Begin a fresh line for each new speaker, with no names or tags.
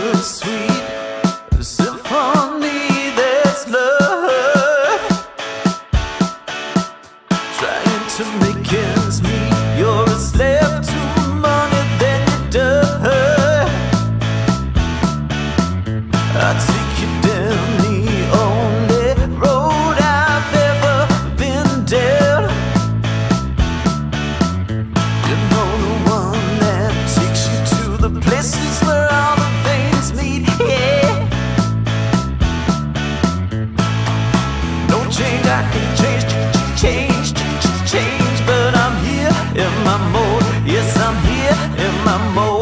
the sweet symphony that's love. Trying to make ends meet, you're a slave to money then it does. I take mambo.